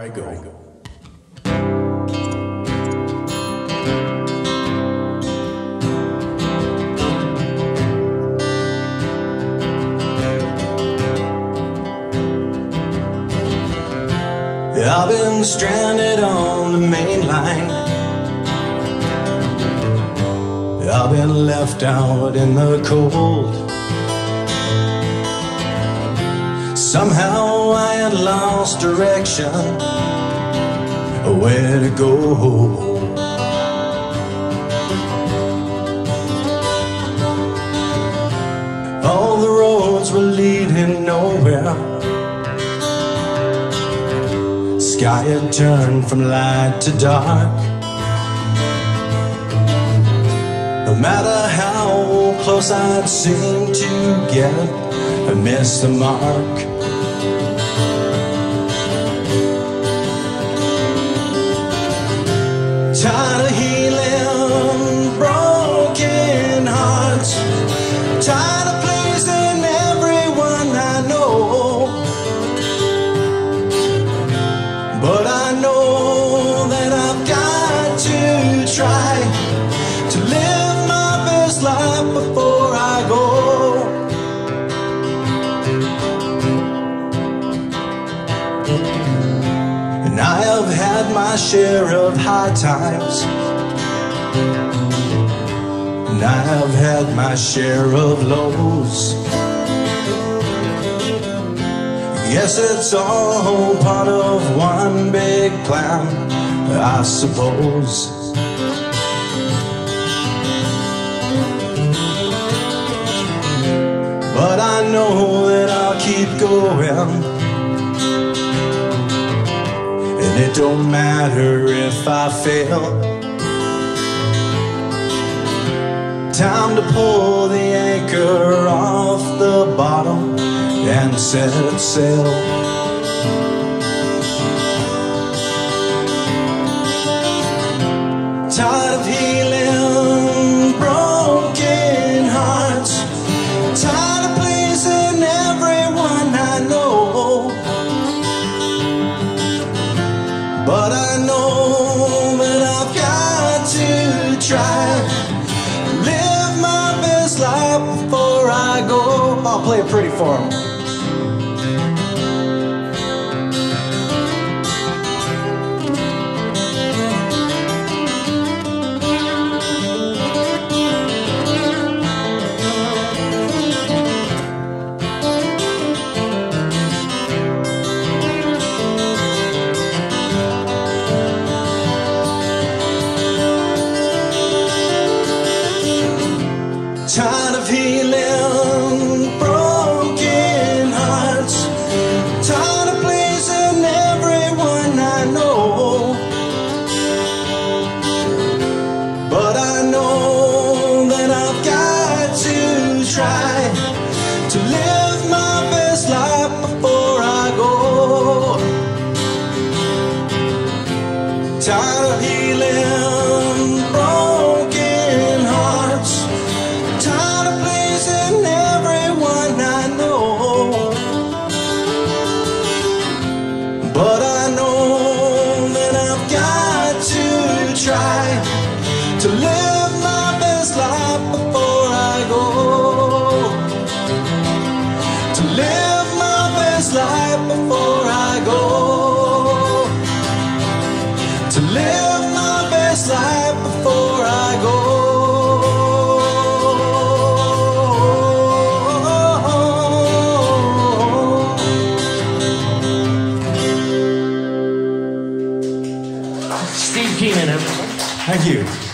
I go. I've been stranded on the main line. I've been left out in the cold. Somehow I had lost direction, where to go. All the roads were leading nowhere. Sky had turned from light to dark. No matter how close I'd seem to get, I missed the mark. Tired of pleasing everyone I know. But I know that I've got to try to live my best life before I go. And I have had my share of high times. And I have had my share of lows. Yes, it's all part of one big plan, I suppose. But I know that I'll keep going. And it don't matter if I fail. Time to pull the anchor off the bottom and set sail. Tired of healing I'll play it pretty for him. To live my best life before I go. To live my best life before I go. To live my best life before I go. Steve Keenan, everyone. Thank you.